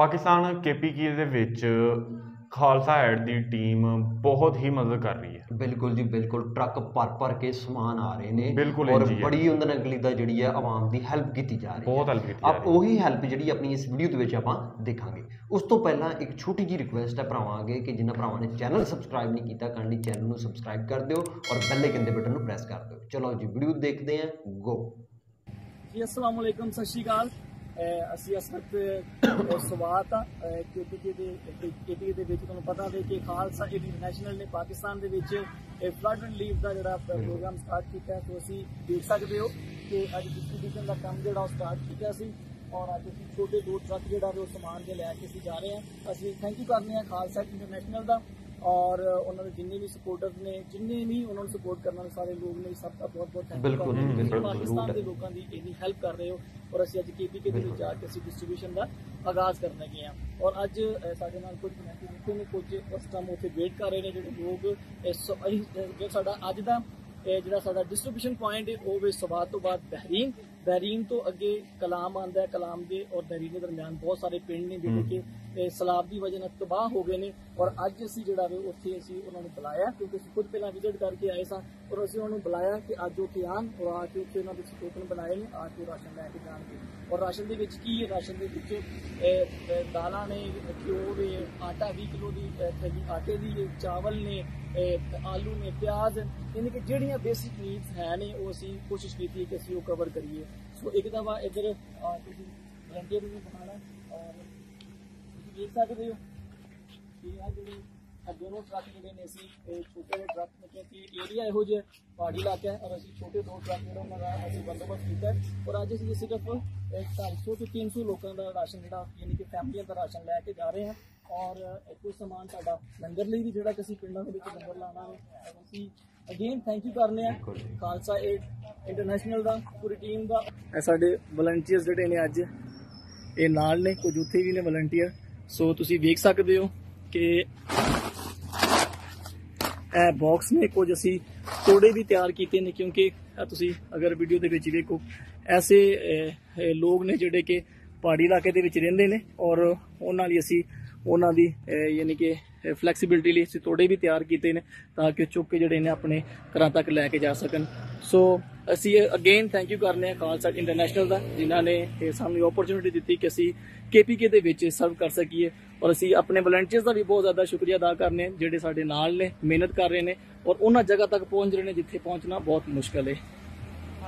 Pakistan KPK ਦੇ ਵਿੱਚ Khalsa add ਦੀ team ਬਹੁਤ ਹੀ ਮਦਦ ਕਰ ਰਹੀ ਹੈ। ਬਿਲਕੁਲ ਜੀ ਬਿਲਕੁਲ। ਟਰੱਕ ਭਰ ਭਰ ਕੇ ਸਮਾਨ ਆ ਰਹੇ ਨੇ ਬਿਲਕੁਲ ਔਰ। ਬੜੀ ਉਹਨਾਂ ਅਗਲੀ ਦਾ ਜਿਹੜੀ ਹੈ ਆਵਾਮ ਦੀ ਹੈਲਪ ਕੀਤੀ ਜਾ ਰਹੀ ਹੈ। ਬਹੁਤ ਹੈਲਪ ਕੀਤੀ ਜਾ ਆਪ ਰਹੀ ਹੈ। ਉਹੀ ਹੈਲਪ ਜਿਹੜੀ ਆਪਣੀ ਇਸ ਵੀਡੀਓ ਦੇ ਵਿੱਚ ਆਪਾਂ ਦੇਖਾਂਗੇ। ਉਸ ਤੋਂ ਪਹਿਲਾਂ ਇੱਕ ਛੋਟੀ ਜੀ ਰਿਕੁਐਸਟ ਹੈ ਭਰਾਵਾਂ ਅੱਗੇ ਕਿ ਜਿਨ੍ਹਾਂ ਭਰਾਵਾਂ ਨੇ ਚੈਨਲ ਸਬਸਕ੍ਰਾਈਬ ਨਹੀਂ ਕੀਤਾ ਕਰਨ ਲਈ ਚੈਨਲ ਨੂੰ ਸਬਸਕ੍ਰਾਈਬ ਕਰ ਦਿਓ ਔਰ ਬੈਲ ਆਈਕਨ ਦੇ ਬਟਨ ਨੂੰ ਪ੍ਰੈਸ ਕਰ ਦਿਓ। ਚਲੋ ਜੀ ਵੀਡੀਓ ਦੇਖਦੇ ਹਾਂ। ਗੋ ਜੀ ਅਸਲਾਮ ਸਤਿ ਸ਼੍ਰੀ ਅਕਾਲ। ਅਸੀਂ ਇਸ ਵਕਤ ਸਵਾਤ ਆ ਕੇਪੀਕੇ ਦੇ ਕੇਪੀਕੇ ਦੇ ਵਿੱਚ ਤੁਹਾਨੂੰ ਪਤਾ ਹੈ ਕਿ ਖਾਲਸਾ ਏਡ ਇੰਟਰਨੈਸ਼ਨਲ ਨੇ ਪਾਕਿਸਤਾਨ ਦੇ ਵਿੱਚ ਫਲੱਡ ਰਿਲੀਫ ਦਾ ਜਿਹੜਾ ਪ੍ਰੋਗਰਾਮ ਸਟਾਰਟ ਕੀਤਾ ਹੈ ਸੋ ਅਸੀਂ ਦੇਖ ਸਕਦੇ ਹੋ ਕਿ ਅੱਜ ਡਿਸਟ੍ਰੀਬਿਊਸ਼ਨ ਦਾ ਕੰਮ ਜਿਹੜਾ ਉਹ ਸਟਾਰਟ ਕੀਤਾ ਸੀ ਔਰ ਅੱਜ ਅਸੀਂ ਛੋਟੇ ਦੋ ਟਰੱਕ ਜਿਹੜਾ ਉਹ ਸਮਾਨ ਦੇ ਲੈ ਕੇ ਅਸੀਂ ਜਾ ਰਹੇ ਹਾਂ। ਅਸੀਂ ਥੈਂਕ ਯੂ ਕਰਦੇ ਹਾਂ ਖਾਲਸਾ ਇੰਟਰਨੈਸ਼ਨਲ ਦਾ। ਔਰ ਉਹਨਾਂ ਦੇ ਜਿੰਨੇ ਵੀ ਸਪੋਰਟਰਸ ਨੇ ਜਿੰਨੇ ਵੀ ਉਹਨਾਂ ਨੂੰ ਸਪੋਰਟ ਕਰਨ ਵਾਲੇ ਸਾਰੇ ਲੋਕ ਨੇ ਸਭ ਦਾ ਬਹੁਤ ਬਹੁਤ ਥੈਂਕ। ਬਿਲਕੁਲ, ਪਾਕਿਸਤਾਨ ਦੇ ਲੋਕਾਂ ਦੀ ਇੰਨੀ ਹੈਲਪ ਕਰ ਰਹੇ ਹੋ ਔਰ ਅਸੀਂ ਅੱਜ ਕੇਪੀਕੇ ਦੇ ਵਿੱਚ ਜਾ ਕੇ ਅਸੀਂ ਡਿਸਟ੍ਰੀਬਿਊਸ਼ਨ ਦਾ ਆਗਾਜ਼ ਕਰਨ ਲੱਗੇ ਹਾਂ। ਔਰ ਅੱਜ ਸਾਡੇ ਨਾਲ ਕੁਝ ਦਿੱਤੇ ਨੇ ਕੁਝ ਉਸ ਟਾਈਮ ਉੱਥੇ ਵੇਟ ਕਰ ਰਹੇ ਨੇ ਜਿਹੜੇ ਲੋਕ ਇਹ ਸ- ਅਸੀਂ, ਅਹ, ਜੋ ਸਾਡਾ ਅੱਜ ਦਾ ਇਹ ਜਿਹੜਾ ਸਾਡਾ ਡਿਸਟ੍ਰੀਬਿਊਸ਼ਨ ਪੁਆਇੰਟ ਹੈ ਉਹ ਵੇ ਸਵਾਦ ਤੋਂ ਬਾਅਦ ਬਹਿਰੀਨ ਬਹਿਰੀਨ ਤੋਂ ਅੱਗੇ ਕਲਾਮ ਆਂਦਾ ਹੈ ਕਲਾਮ ਦੇ ਔਰ ਬਹਿਰੀਨ ਦੇ ਦਰਮਿਆਨ ਬਹੁਤ ਸਾਰੇ ਪਿੰਡ ਨੇ ਜਿਹੜੇ ਕਿ ਇਹ ਸਲਾਬ ਦੀ ਵਜ੍ਹਾ ਨਾਲ ਤਬਾਹ ਹੋ ਗਏ ਨੇ ਔਰ ਅੱਜ ਅਸੀਂ ਜਿਹੜਾ ਵੇ ਉੱਥੇ ਅਸੀਂ ਉਹਨਾਂ ਨੂੰ ਬੁਲਾਇਆ ਕਿਉਂਕਿ ਅਸੀਂ ਖੁਦ ਪਹਿਲਾਂ ਵਿਜ਼ਿਟ ਕਰਕੇ ਆਏ ਸਾਂ ਔਰ ਅਸੀਂ ਉਹਨਾਂ ਨੂੰ ਬੁਲਾਇਆ ਕਿ ਅੱਜ ਉੱਥੇ ਆਣ ਔਰ ਆ ਕੇ ਉੱਥੇ ਉਹਨਾਂ ਦੇ ਟੋਕਨ ਬਣਾਏ ਨੇ ਆ ਕੇ ਰਾਸ਼ਨ ਲੈ ਕੇ ਜਾਣਗੇ। ਔਰ ਰਾਸ਼ਨ ਦੇ ਵਿੱਚ ਕੀ ਹੈ? ਰਾਸ਼ਨ ਦੇ ਵਿੱਚ ਦਾਲਾਂ ਨੇ ਘਿਓ ਦੇ ਆਟਾ 20 ਕਿਲੋ ਦੀ ਥੈਲੀ ਆਟੇ ਦੀ ਚਾਵਲ ਨੇ ਆਲੂ ਨੇ ਪਿਆਜ਼ ਯਾਨੀ ਕਿ ਜਿਹੜੀਆਂ ਬੇਸਿਕ ਨੀਡਸ ਹੈ ਨੇ ਉਹ ਅਸੀਂ ਕੋਸ਼ਿਸ਼ ਕੀਤੀ ਕਿ ਅਸੀਂ ਉਹ ਕਵਰ ਕਰੀਏ। ਸੋ ਇੱਕ ਦਫਾ ਇੱਧਰ ਤੁਸੀਂ ਵਲੰਟੀਅਰ ਨੂੰ ਦਿਖਾਣਾ ਔਰ ਤੁਸੀਂ ਦੇਖ ਸਕਦੇ ਹੋ ਕਿ ਆ ਜਿਹੜੇ ਆ ਦੋਨੋਂ ਟਰੱਕ ਜਿਹੜੇ ਨੇ ਅਸੀਂ, ਇਹ ਛੋਟੇ ਜਿਹੇ ਟਰੱਕ ਨੇ ਕਿਉਂਕਿ ਏਰੀਆ ਇਹੋ ਜਿਹਾ ਪਹਾੜੀ ਇਲਾਕਾ ਹੈ ਔਰ ਅਸੀਂ ਛੋਟੇ ਦੋ ਟਰੱਕ ਜਿਹੜਾ ਉਹਨਾਂ ਦਾ ਅਸੀਂ ਬੰਦੋਬਸਤ ਕੀਤਾ ਹੈ ਔਰ ਅੱਜ ਅਸੀਂ ਸਿਰਫ ਇਹ 250 ਤੋਂ 300 ਲੋਕਾਂ ਦਾ ਰਾਸ਼ਨ ਜਿਹੜਾ, ਯਾਨੀ ਕਿ ਫੈਮਲੀਆਂ ਦਾ ਰਾਸ਼ਨ ਲੈ ਕੇ ਜਾ ਰਹੇ ਹਾਂ ਔਰ ਇਹ ਕੁਝ ਸਮਾਨ ਸਾਡਾ ਲੰਗਰ ਲਈ ਵੀ ਜਿਹੜਾ ਕਿ ਅਸੀਂ ਪਿੰਡਾਂ ਦੇ ਵਿੱਚ ਲੰਗਰ ਲਾਣਾ ਹੈ ਅਸੀਂ ਅਗੇਨ ਥੈਂਕ ਯੂ ਕਰਨੇ ਆ ਖਾਲਸਾ ਏਡ ਇੰਟਰਨੈਸ਼ਨਲ ਦਾ ਪੂਰੀ ਟੀਮ ਦਾ। ਇਹ ਸਾਡੇ ਵਲੰਟੀਅਰਸ ਜਿਹੜੇ ਨੇ ਅੱਜ ਇਹ ਨਾਲ ਨੇ ਕੁਝ ਉੱਥੇ ਵੀ ਨੇ ਵਲੰਟੀਅਰ ਸੋ ਤੁਸੀਂ ਵੇਖ ਸਕਦੇ ਹੋ ਕਿ ਇਹ ਬਾਕਸ ਨੇ ਕੁਝ ਅਸੀਂ ਤੋੜੇ ਵੀ ਤਿਆਰ ਕੀਤੇ ਨੇ ਕਿਉਂਕਿ ਤੁਸੀਂ ਅਗਰ ਵੀਡੀਓ ਦੇ ਵਿੱਚ ਵੇਖੋ ਐਸੇ ਲੋਕ ਨੇ ਜਿਹੜੇ ਕਿ ਪਹਾੜੀ ਇਲਾਕੇ ਦੇ ਵਿੱਚ ਰਹਿੰਦੇ ਨੇ ਔਰ ਉਹਨਾਂ ਲਈ ਅਸੀਂ ਉਹਨਾਂ ਦੀ ਯਾਨੀ ਕਿ ਫਲੈਕਸੀਬਿਲਟੀ ਲਈ ਅਸੀਂ ਤੋੜੇ ਵੀ ਤਿਆਰ ਕੀਤੇ ਨੇ ਤਾਂ ਕਿ ਚੁੱਕ ਕੇ ਜਿਹੜੇ ਨੇ ਆਪਣੇ ਘਰਾਂ ਤੱਕ ਲੈ ਕੇ ਜਾ ਸਕਣ। ਸੋ ਅਸੀਂ ਅਗੇਨ ਥੈਂਕ ਯੂ ਕਰਨੇ ਆ ਖਾਲਸਾ ਇੰਟਰਨੈਸ਼ਨਲ ਦਾ, ਜਿਨ੍ਹਾਂ ਨੇ ਇਹ ਸਾਨੂੰ ਓਪਰਚੁਨਿਟੀ ਦਿੱਤੀ ਕਿ ਅਸੀਂ ਕੇਪੀਕੇ ਦੇ ਵਿੱਚ ਸਰਵ ਕਰ ਸਕੀਏ। ਔਰ ਅਸੀਂ ਆਪਣੇ ਵਲੰਟੀਅਰਸ ਦਾ ਵੀ ਬਹੁਤ ਜ਼ਿਆਦਾ ਸ਼ੁਕਰੀਆ ਅਦਾ ਕਰਨੇ ਜਿਹੜੇ ਸਾਡੇ ਨਾਲ ਨੇ, ਮਿਹਨਤ ਕਰ ਰਹੇ ਨੇ, ਔਰ ਉਹਨਾਂ ਜਗ੍ਹਾ ਤੱਕ ਪਹੁੰਚ ਰਹੇ ਨੇ, ਜਿੱਥੇ ਪਹੁੰਚਣਾ ਬਹੁਤ ਮੁਸ਼ਕਲ ਹੈ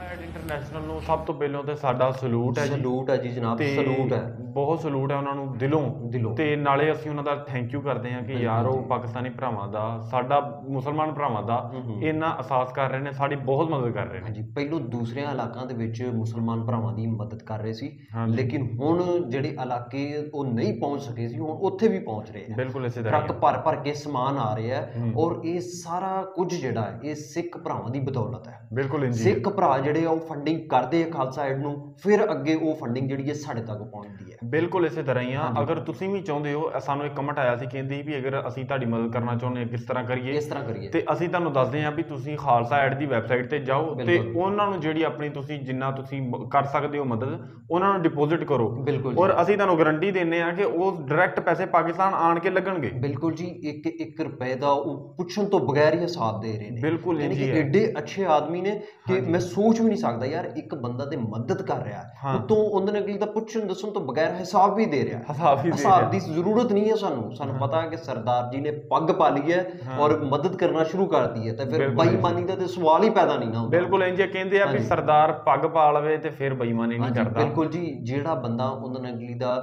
ਐਡ ਇੰਟਰਨੈਸ਼ਨਲ ਨੂੰ ਸਭ ਤੋਂ ਪਹਿਲਾਂ ਤੇ ਸਾਡਾ ਸਲੂਟ ਹੈ ਜੀ। ਸਲੂਟ ਹੈ ਜੀ ਜਨਾਬ ਤੇ ਸਲੂਟ ਹੈ। ਬਹੁਤ ਸਲੂਟ ਹੈ ਉਹਨਾਂ ਨੂੰ ਦਿਲੋਂ। ਦਿਲੋਂ। ਤੇ ਨਾਲੇ ਅਸੀਂ ਉਹਨਾਂ ਦਾ ਥੈਂਕ ਯੂ ਕਰਦੇ ਹਾਂ ਕਿ ਯਾਰ ਉਹ ਪਾਕਿਸਤਾਨੀ ਭਰਾਵਾਂ ਦਾ ਸਾਡਾ ਮੁਸਲਮਾਨ ਭਰਾਵਾਂ ਦਾ ਇੰਨਾ ਅਹਿਸਾਸ ਕਰ ਰਹੇ ਨੇ ਸਾਡੀ ਬਹੁਤ ਮਦਦ ਕਰ ਰਹੇ ਨੇ। ਹਾਂਜੀ ਪਹਿਲੋਂ ਦੂਸਰਿਆਂ ਇਲਾਕਿਆਂ ਦੇ ਵਿੱਚ ਮੁਸਲਮਾਨ ਭਰਾਵਾਂ ਦੀ ਮਦਦ ਕਰ ਰਹੇ ਸੀ। ਲੇਕਿਨ ਹੁਣ ਜਿਹੜੇ ਇਲਾਕੇ ਉਹ ਨਹੀਂ ਪਹੁੰਚ ਸਕੇ ਸੀ ਹੁਣ ਉੱਥੇ ਵੀ ਪਹੁੰਚ ਰਹੇ ਆ। ਬਿਲਕੁਲ ਇਸੇ ਤਰ੍ਹਾਂ ਟਰੱਕ ਭਰ ਭਰ ਕੇ ਸਮਾਨ ਆ ਰਿਹਾ ਹੈ ਔਰ ਇਹ ਸਾਰਾ ਕੁਝ ਜਿਹੜਾ ਹੈ ਇਹ ਸਿੱਖ ਭਰਾਵਾਂ ਦੀ ਬਦੌਲਤ ਹੈ। ਬਿਲਕੁਲ ਇੰਜੀ ਸਿੱਖ ਭਰਾ ਜਿਹੜੇ ਆ ਉਹ ਫੰਡਿੰਗ ਕਰਦੇ ਆ ਖਾਲਸਾ ਐਡ ਨੂੰ ਫਿਰ ਅੱਗੇ ਉਹ ਫੰਡਿੰਗ ਜਿਹੜੀ ਹੈ ਸਾਡੇ ਤੱਕ ਪਹੁੰਚਦੀ ਹੈ। ਬਿਲਕੁਲ ਇਸੇ ਤਰ੍ਹਾਂ ਹੀ ਆ। ਅਗਰ ਤੁਸੀਂ ਵੀ ਚਾਹੁੰਦੇ ਹੋ ਸਾਨੂੰ ਇੱਕ ਕਮੈਂਟ ਆਇਆ ਸੀ ਕਹਿੰਦੀ ਵੀ ਅਗਰ ਅਸੀਂ ਤੁਹਾਡੀ ਮਦਦ ਕਰਨਾ ਚਾਹੁੰਦੇ ਹਾਂ ਕਿਸ ਤਰ੍ਹਾਂ ਕਰੀਏ? ਇਸ ਤਰ੍ਹਾਂ ਕਰੀਏ? ਤੇ ਅਸੀਂ ਤੁਹਾਨੂੰ ਦੱਸਦੇ ਹਾਂ ਵੀ ਤੁਸੀਂ ਖਾਲਸਾ ਐਡ ਦੀ ਵੈਬਸਾਈਟ ਤੇ ਜਾਓ ਤੇ। ਉਹਨਾਂ ਨੂੰ ਜਿਹੜੀ ਆਪਣੀ ਤੁਸੀਂ ਜਿੰਨਾ ਤੁਸੀਂ ਕਰ ਸਕਦੇ ਹੋ ਮਦਦ ਉਹਨਾਂ ਨੂੰ ਡਿਪੋਜ਼ਿਟ ਕਰੋ। ਬਿਲਕੁਲ ਜੀ। ਔਰ ਅਸੀਂ ਤੁਹਾਨੂੰ ਗਾਰੰਟੀ ਦਿੰਨੇ ਆ ਕਿ ਉਹ ਡਾਇਰੈਕਟ ਪੈਸੇ ਪਾਕਿਸਤਾਨ ਆਣ ਕੇ ਲੱਗਣਗੇ। ਬਿਲਕੁਲ ਜੀ ਇੱਕ ਇੱਕ ਰੁਪਏ ਦਾ ਉਹ ਪੁੱਛਣ ਤੋਂ ਬਗੈਰ ਹੀ ਹਿਸਾਬ ਦੇ ਰਹੇ ਨੇ। ਬਿਲਕੁਲ ਹੈ। ਐਡੇ ਅੱਛੇ ਆਦਮੀ ਨੇ ਕਿ ਮੈਂ ਸੋਚ ਵੀ ਨਹੀਂ ਸਕਦਾ ਯਾਰ ਇੱਕ ਬੰਦਾ ਤੇ ਮਦਦ ਕਰ ਰਿਹਾ। ਉਤੋਂ ਉਹਨਾਂ ਨੇ ਅਗਲੀ ਦਾ ਪੁੱਛਣ ਦੱਸਣ ਤੋਂ ਬਗੈਰ ਹਿਸਾਬ ਵੀ ਦੇ ਰਿਹਾ ਹਿਸਾਬ ਦੇ ਹਿਸਾਬ ਰਿਹਾ। ਦੀ ਜ਼ਰੂਰਤ ਨਹੀਂ ਹੈ ਸਾਨੂੰ। ਸਾਨੂੰ ਪਤਾ ਹੈ ਕਿ ਸਰਦਾਰ ਜੀ ਨੇ ਪੱਗ ਪਾ ਲਈ ਹੈ ਔਰ ਮਦਦ ਕਰਨਾ ਸ਼ੁਰੂ ਕਰਤੀ ਹੈ। ਤਾਂ ਫਿਰ ਬੇਈਮਾਨੀ ਦਾ ਤੇ ਸਵਾਲ ਹੀ ਪੈਦਾ ਨਹੀਂ ਨਾ ਹੁੰਦਾ। ਬਿਲਕੁਲ ਇੰਜ ਕਹਿੰਦੇ ਆ ਵੀ ਸਰਦਾਰ ਪੱਗ ਪਾ ਲਵੇ ਤੇ ਫਿਰ ਬੇਈਮਾਨੀ ਨਹੀਂ ਕਰਦਾ। ਬਿਲਕੁਲ ਜੀ। ਜਿਹੜਾ ਬੰਦਾ ਉਹਨਾਂ ਨੇ ਅਗਲੀ ਦਾ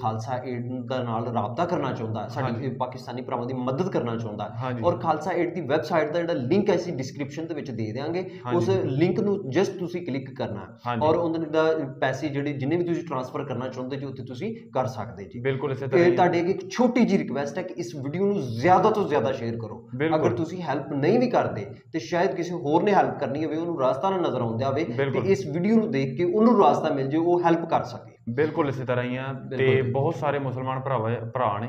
ਖਾਲਸਾ ਏਡ ਦਾ ਨਾਲ ਰਾਬਤਾ ਕਰਨਾ ਚਾਹੁੰਦਾ ਹੈ ਸਾਡੀ ਪਾਕਿਸਤਾਨੀ ਭਰਾਵਾਂ ਦੀ ਮਦਦ ਕਰਨਾ ਚਾਹੁੰਦਾ। ਔਰ ਖਾਲਸਾ ਏਡ ਦੀ ਵੈਬਸਾਈਟ ਦਾ ਜਿਹੜਾ ਲਿੰਕ ਹੈ ਅਸੀਂ ਡਿਸਕ੍ਰਿਪਸ਼ਨ ਦੇ ਵਿੱਚ ਦੇ ਦੇਵਾਂਗੇ ਉਸ ਲਿੰਕ ਨੂੰ ਜਸਟ ਤੁਸੀਂ ਕਲਿੱਕ ਕਰਨਾ। ਔਰ ਉਹਨਾਂ ਦਾ ਪੈਸੇ ਜਿਹੜੇ ਜਿੰਨੇ ਵੀ ਤੁਸੀਂ ਟ੍ਰਾਂਸਫਰ ਕਰਨਾ ਚਾਹੁੰਦੇ ਜੀ ਉੱਥੇ ਤੁਸੀਂ ਕਰ ਸਕਦੇ ਜੀ ਬਿਲਕੁਲ ਇਸੇ ਤਰ੍ਹਾਂ ਇਹ। ਤੁਹਾਡੀ ਅੱਗੇ ਇੱਕ ਛੋਟੀ ਜੀ ਰਿਕਵੈਸਟ ਹੈ ਕਿ ਇਸ ਵੀਡੀਓ ਨੂੰ ਜ਼ਿਆਦਾ ਤੋਂ ਜ਼ਿਆਦਾ ਸ਼ੇਅਰ ਕਰੋ। ਅਗਰ ਤੁਸੀਂ ਹੈਲਪ ਨਹੀਂ ਵੀ ਕਰਦੇ ਤੇ ਸ਼ਾਇਦ ਕਿਸੇ ਹੋਰ ਨੇ ਹੈਲਪ ਕਰਨੀ ਹੋਵੇ ਉਹਨੂੰ ਰਾਸਤਾ ਨਾ ਨਜ਼ਰ ਆਉਂਦਾ ਹੋਵੇ। ਤੇ ਇਸ ਵੀਡੀਓ ਨੂੰ ਦੇਖ ਕੇ ਉਹਨੂੰ ਰਾਸਤਾ ਮਿਲ ਜੇ ਉਹ ਹੈਲਪ ਕਰ ਸਕੇ ਬਿਲਕੁਲ ਇਸੇ ਤਰ੍ਹਾਂ ਹੀ ਆ ਤੇ। ਬਹੁਤ ਸਾਰੇ ਮੁਸਲਮਾਨ ਭਰਾਵਾ ਭਰਾ ਨੇ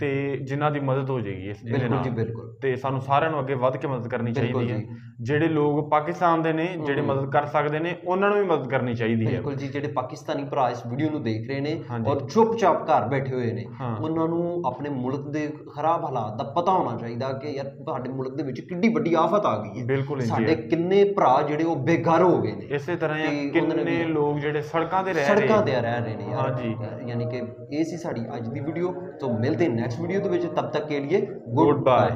ਤੇ ਜਿਨ੍ਹਾਂ ਦੀ ਮਦਦ ਹੋ ਜਾਏਗੀ ਇਸ ਬਿਲਕੁਲ ਨਾਲ। ਜੀ ਬਿਲਕੁਲ। ਤੇ ਸਾਨੂੰ ਸਾਰਿਆਂ ਨੂੰ ਅੱਗੇ ਵੱਧ ਕੇ ਮਦਦ ਕਰਨੀ ਚਾਹੀਦੀ ਹੈ। ਜਿਹੜੇ ਲੋਕ ਪਾਕਿਸਤਾਨ ਦੇ ਨੇ ਜਿਹੜੇ ਮਦਦ ਕਰ ਸਕਦੇ ਨੇ ਉਹਨਾਂ ਨੂੰ ਵੀ ਮਦਦ ਕਰਨੀ ਚਾਹੀਦੀ ਹੈ। ਬਿਲਕੁਲ ਜੀ ਜਿਹੜੇ ਪਾਕਿਸਤਾਨੀ ਭਰਾ ਇਸ ਵੀਡੀਓ ਨੂੰ ਦੇਖ ਰਹੇ ਨੇ। ਔਰ ਚੁੱਪਚਾਪ ਘਰ ਬੈਠੇ ਹੋਏ ਨੇ। ਉਹਨਾਂ ਨੂੰ ਆਪਣੇ ਮੁਲਕ ਦੇ ਖਰਾਬ ਹਾਲਾਤ ਦਾ ਪਤਾ ਹੋਣਾ ਚਾਹੀਦਾ ਕਿ ਯਾਰ ਤੁਹਾਡੇ ਮੁਲਕ ਦੇ ਵਿੱਚ ਕਿੰਨੀ ਵੱਡੀ ਆਫਤ ਆ ਗਈ ਹੈ। ਬਿਲਕੁਲ ਸਾਡੇ। ਕਿੰਨੇ ਭਰਾ ਜਿਹੜੇ ਉਹ ਬੇਘਰ ਹੋ ਗਏ ਨੇ। ਇਸੇ ਤਰ੍ਹਾਂ ਕਿੰਨੇ ਲੋਕ ਜਿਹੜੇ ਸੜਕਾਂ ਤੇ ਰਹਿ ਰਹੇ ਸੜਕਾਂ ਤੇ ਰਹਿ ਰਹੇ ਨੇ ਯਾਰ ਹਾਂਜੀ। ਯਾਨੀ ਕਿ ਇਹ ਸੀ ਸਾਡੀ ਅੱਜ ਦੀ ਵੀਡੀਓ ਤੋਂ ਮਿਲਦੇ ਨੈਕਸਟ ਵੀਡੀਓ ਦੇ ਵਿੱਚ ਤਬ ਤੱਕ ਕੇ ਲਈ ਗੁੱਡ. ਬਾਏ